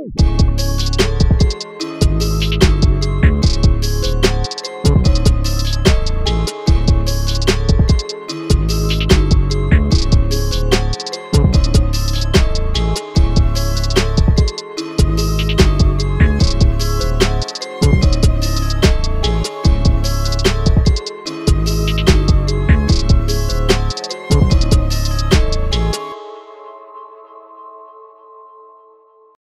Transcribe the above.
Música